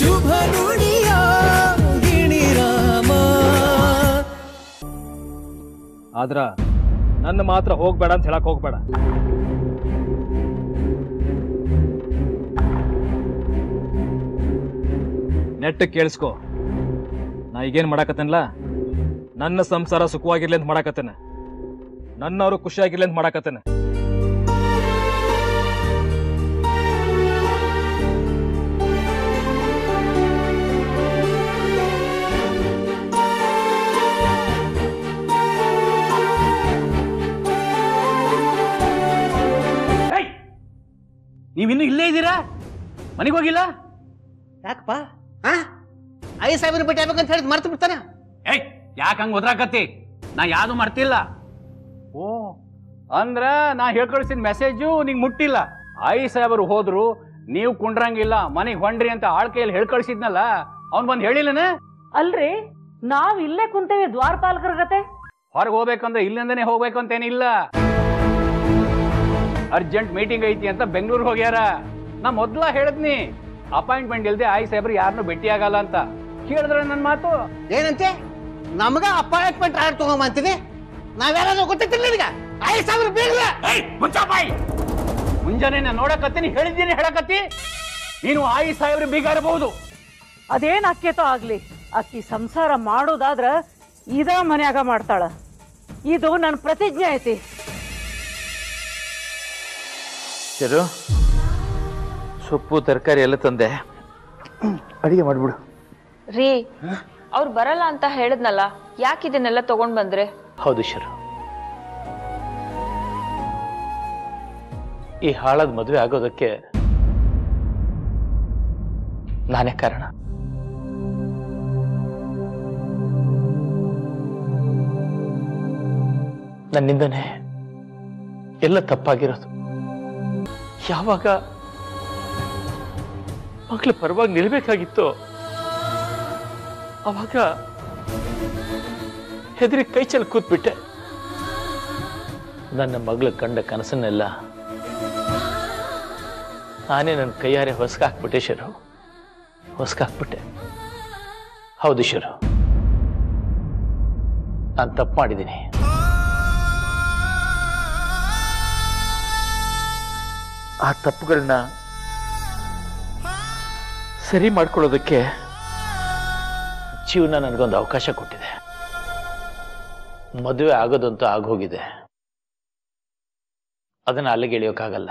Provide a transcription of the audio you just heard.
ಶುಭ ನುಡಿಯ ಗಿಣಿರಾಮ ಆದ್ರ ನನ್ನ ಮಾತ್ರ ಹೋಗ್ಬೇಡ ಅಂತ ಹೇಳಕ್ ಹೋಗ್ಬೇಡ. ನೆಟ್ಟ ಕೇಳಿಸ್ಕೋ. ನಾ ಈಗೇನ್ ಮಾಡಾಕತ್ತೇನಲ್ಲ ನನ್ನ ಸಂಸಾರ ಸುಖವಾಗಿರ್ಲಿ ಅಂತ ಮಾಡಾಕತ್ತೇನೆ. ನನ್ನವರು ಖುಷಿಯಾಗಿರ್ಲಿ ಅಂತ ಮಾಡಾಕತ್ತೇನೆ. ನೀವಿನ್ನೂ ಇಲ್ಲೇ ಇದ್ದೀರಾ? ಮನೆಗೆ ಹೋಗಿಲ್ಲ? ಯಾಕಪ್ಪ? ಹಾ? ಐದು ಸಾವಿರ ಭೇಟಿ ಆಗ್ಬೇಕಂತ ಹೇಳಿದ್ ಮರ್ತು ಬಿಡ್ತಾನ? ಏಯ್ ಯಾಕೆ ಹಂಗೆ ಒದ್ರಾಕತ್ತಿ? ನಾ ಯಾವುದು ಮರ್ತಿಲ್ಲ. ಓ ಅಂದ್ರ ನಾ ಹೇಳ್ಕಳಿಸಿದ ಮೆಸೇಜು ನಿಂಗೆ ಮುಟ್ಟಿಲ್ಲ. ಐ ಸಾಹೇಬರು ಹೋದ್ರು ನೀವು ಕುಂಡ್ರಂಗಿಲ್ಲ ಮನೆಗೆ ಹೊಂಡ್ರಿ ಅಂತ ಆಳ್ ಕೈಯಲ್ಲಿ ಹೇಳ್ಕಳಿಸಿದ್ನಲ್ಲ ಅವ್ನ್ ಬಂದು ಹೇಳಿಲ್ಲನ? ಅಲ್ರಿ ನಾವ್ ಇಲ್ಲೇ ಕುಂತೇವಿ ದ್ವಾರಪಾಲಕರ ಕತೆ ಹೊರಗೆ ಹೋಗ್ಬೇಕಂದ್ರೆ ಇಲ್ಲಿಂದನೇ ಹೋಗ್ಬೇಕು ಅಂತೇನಿಲ್ಲ ಅರ್ಜೆಂಟ್ ಮೀಟಿಂಗ್ ಐತಿ ಅಂತ ಬೆಂಗಳೂರು ಹೋಗ್ಯಾರ. ನಾ ಮೊದ್ಲ ಹೇಳಿದ್ನಿ ಅಪಾಯಿಂಟ್ಮೆಂಟ್ ಇಲ್ದೆ ಆಯ್ ಸಾಹೇಬ್ರು ಯಾರನ್ನೂ ಭೇಟಿ ಆಗಲ್ಲ ಅಂತ. ಕೇಳಿದ್ರೆ ನನ್ನ ಮಾತು? ಏನಂತೆ? ನಮಗ ಅಪಾಯಿಂಟ್ಮೆಂಟ್ ಆಡ್ ತಗೊಂಬಂತಿದೆ ನಾವ್ಯಾರು ಗೊತ್ತಿತ್ತಿಲ್ಲ ನಿನಗ? ಐದು ಸಾವಿರ ಬೇಗ ಮುಂಜಾನೆ ನಾನು ನೋಡಕತ್ತೀನಿ ಹೇಳಿದ್ದೀನಿ ಹೇಳಕತ್ತಿ. ನೀನು ಆಯಿ ಸಾಹೇಬ್ರು ಬೀಗ ಇರಬಹುದು ಅದೇನ್ ಅಕ್ಕೇತೋ ಆಗ್ಲಿ ಅಕ್ಕಿ ಸಂಸಾರ ಮಾಡೋದಾದ್ರ ಇದ ಮನ್ಯಾಗ ಮಾಡ್ತಾಳ. ಇದು ನನ್ನ ಪ್ರತಿಜ್ಞೆ ಐತಿ. ಚರು ಸೊಪ್ಪು ತರಕಾರಿ ಎಲ್ಲ ತಂದೆ. ಅಡಿಗೆ ಮಾಡ್ಬಿಡು. ರೀ ಅವ್ರು ಬರಲ್ಲ ಅಂತ ಹೇಳಿದ್ನಲ್ಲ ಯಾಕೆ ಇದನ್ನೆಲ್ಲ ತಗೊಂಡ್ ಬಂದ್ರೆ? ಹೌದು ಶರು ಈ ಹಾಳದ ಮದುವೆ ಆಗೋದಕ್ಕೆ ನಾನೇ ಕಾರಣ. ನನ್ನಿಂದನೇ ಎಲ್ಲ ತಪ್ಪಾಗಿರೋದು. ಯಾವಾಗ ಮಗಳ ಪರವಾಗಿ ನಿಲ್ಬೇಕಾಗಿತ್ತು, ಅವಾಗ ಹೆದರಿ ಕೈ ಕೂತ್ಬಿಟ್ಟೆ. ನನ್ನ ಮಗಳು ಕಂಡ ಕನಸನ್ನೆಲ್ಲ ನಾನೇ ನನ್ನ ಕೈಯಾರೆ ಹೊಸಕಾಕ್ಬಿಟ್ಟೆ ಶರು. ಹೊಸಕಾಕ್ಬಿಟ್ಟೆ ಹೌದು ಶರು. ನಾನು ತಪ್ಪು ಮಾಡಿದ್ದೀನಿ. ಆ ತಪ್ಪುಗಳನ್ನ ಸರಿ ಮಾಡ್ಕೊಳ್ಳೋದಕ್ಕೆ ಜೀವನ ನನಗೊಂದು ಅವಕಾಶ ಕೊಟ್ಟಿದೆ. ಮದುವೆ ಆಗೋದಂತೂ ಆಗೋಗಿದೆ. ಅದನ್ನ ಅಲ್ಲಿಗೆ ಎಳೆಯೋಕ್ಕಾಗಲ್ಲ